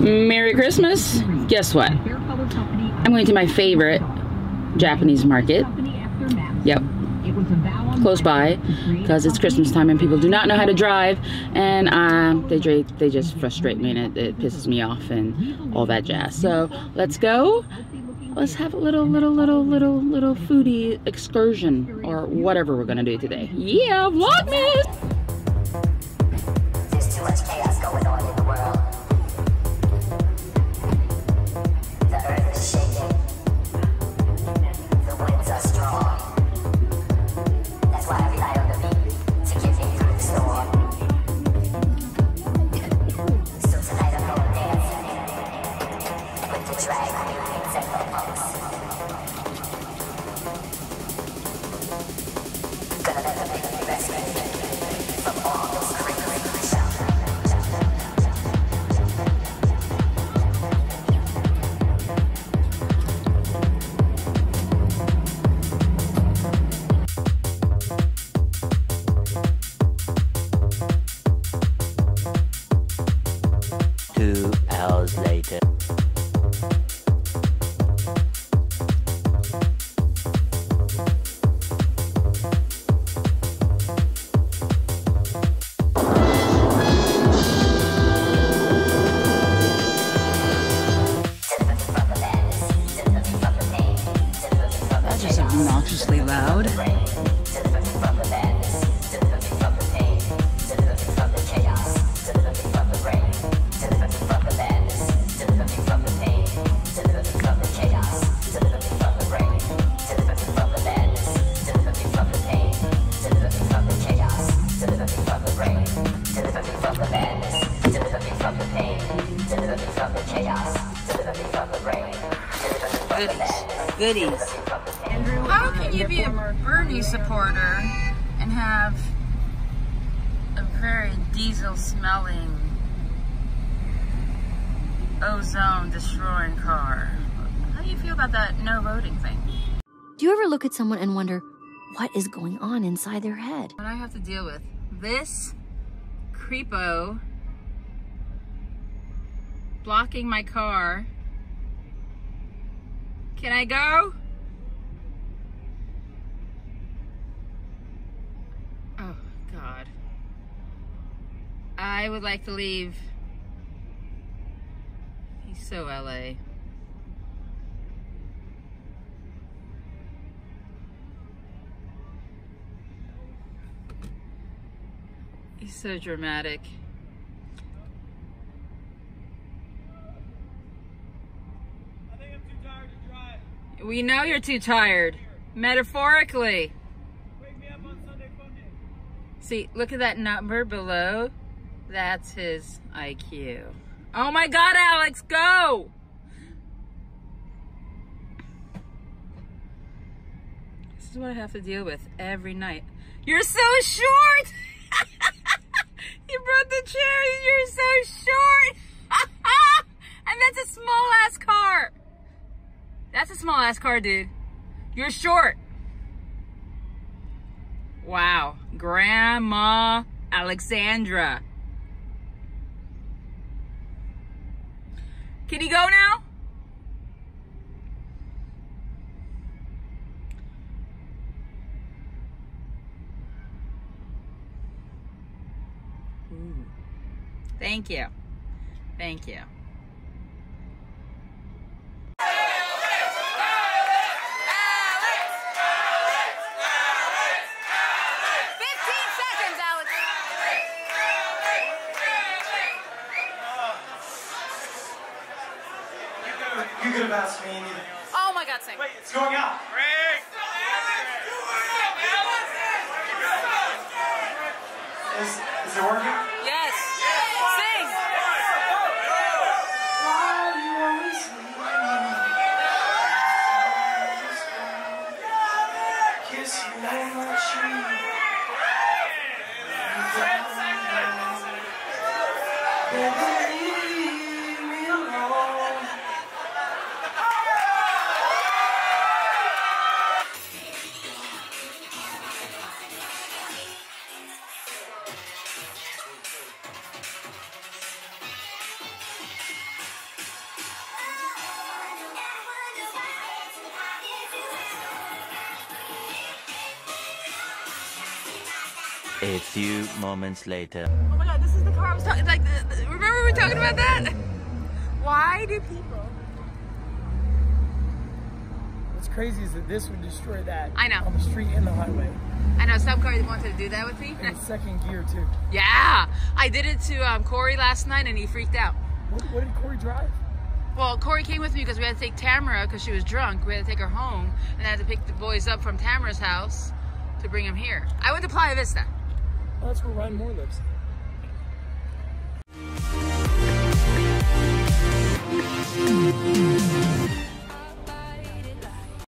Merry Christmas. Guess what? I'm going to my favorite Japanese market. Yep. Close by because it's Christmas time and people do not know how to drive and uh, they they just frustrate me and it, it pisses me off and all that jazz. So let's go. Let's have a little, little, little, little, little foodie excursion or whatever we're gonna do today. Yeah, Vlogmas! Goodies. How can you be a Bernie supporter and have a very diesel smelling, ozone destroying car? How do you feel about that no voting thing? Do you ever look at someone and wonder what is going on inside their head? What I have to deal with this creepo blocking my car can I go? Oh, God. I would like to leave. He's so LA. He's so dramatic. We know you're too tired. Metaphorically. See, look at that number below. That's his IQ. Oh my God, Alex, go! This is what I have to deal with every night. You're so short! you brought the chair you're so short! and that's a small ass car! Small ass car, dude. You're short. Wow. Grandma Alexandra. Can you go now? Ooh. Thank you. Thank you. Could have asked me anything. Oh my god, sing. Wait, it's going out. Rick! A few moments later. Oh my god, this is the car I was talking. Like, the, the- remember we were talking about that? Why do people? What's crazy is that this would destroy that. I know. On the street and the highway. I know some cars wanted to do that with me. In second gear too. yeah, I did it to um, Corey last night, and he freaked out. What, what did Corey drive? Well, Corey came with me because we had to take Tamara because she was drunk. We had to take her home, and I had to pick the boys up from Tamara's house to bring them here. I went to Playa Vista. That's where Ryan Moore lives.